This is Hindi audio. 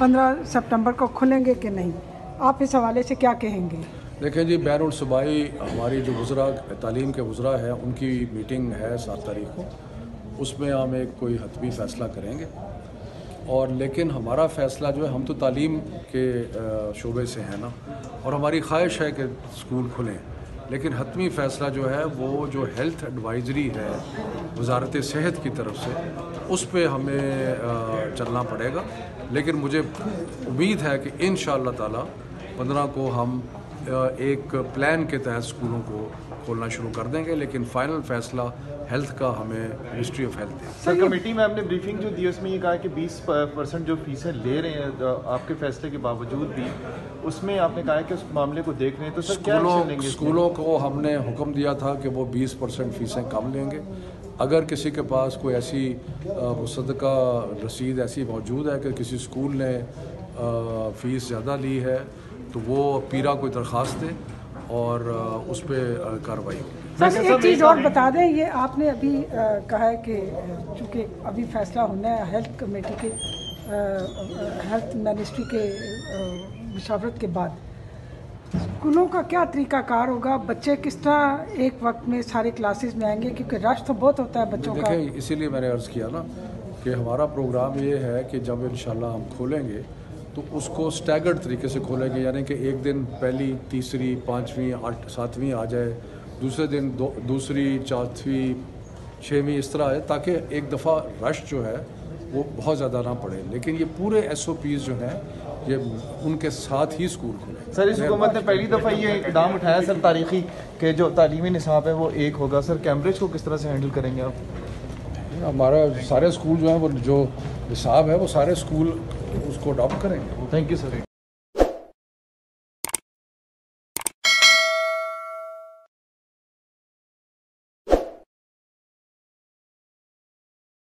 पंद्रह सितंबर को खुलेंगे कि नहीं? आप इस हवाले से क्या कहेंगे? देखें जी बैन सूबाई हमारी जो गुजरा तालीम के गुजरा है, उनकी मीटिंग है सात तारीख को। उसमें हम एक कोई हतमी फ़ैसला करेंगे। और लेकिन हमारा फ़ैसला जो है, हम तो तालीम के शोबे से हैं ना। और हमारी ख्वाहिश है कि स्कूल खुलें। लेकिन हतमी फ़ैसला जो है, वो जो हेल्थ एडवाइज़री है, वजारत सेहत की तरफ़ से, उस पर हमें चलना पड़ेगा। लेकिन मुझे उम्मीद है कि इन शाह तंद्रह को हम एक प्लान के तहत स्कूलों को खोलना शुरू कर देंगे लेकिन फाइनल फैसला हेल्थ का हमें मिनिस्ट्री ऑफ़ हेल्थ दे सर कमेटी में आपने ब्रीफिंग जो दी उसमें ये कहा कि 20 परसेंट जो फीसें ले रहे हैं आपके फैसले के बावजूद भी उसमें आपने कहा कि उस मामले को देख रहे हैं तो सर स्कूलों क्या स्कूलों को हमने हुक्म दिया था कि वो 20 परसेंट फ़ीसें कम लेंगे। अगर किसी के पास कोई ऐसी मुसदा रसीद ऐसी मौजूद है कि किसी स्कूल ने फ़ीस ज़्यादा ली है तो वो पीरा कोई दरख्वास्त दे और उस पर कार्रवाई सर एक चीज़ और बता दें ये आपने अभी आ, कहा है कि चूँकि अभी फैसला होना है हेल्थ कमेटी के हेल्थ मिनिस्ट्री के मशावरत के बाद स्कूलों का क्या तरीका कार होगा? बच्चे किस तरह एक वक्त में सारे क्लासेस में आएँगे? क्योंकि रश तो बहुत होता है बच्चों का। इसीलिए मैंने अर्ज़ किया ना कि हमारा प्रोग्राम ये है कि जब इन हम खोलेंगे तो उसको स्टैगर्ड तरीके से खोलेंगे यानी कि एक दिन पहली, तीसरी, पाँचवीं, आठ, सातवीं आ जाए, दूसरे दिन दो, दूसरी चौथवीं छवीं इस तरह आए, ताकि एक दफ़ा रश जो है, वो बहुत ज़्यादा ना पड़े। लेकिन ये पूरे एस जो हैं, ये उनके साथ ही स्कूल खुले। सर, इस हुकूमत ने पहली दफ़ा ये इकदाम उठाया, सर, तारीखी के जो तालीमी निसाब है, वो एक होगा। सर कैम्ब्रिज को किस तरह से हैंडल करेंगे आप? हमारा सारे स्कूल जो है, वो जो हिसाब है, वो सारे स्कूल उसको अडॉप्ट करेंगे। Thank you sir